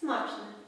Смачно.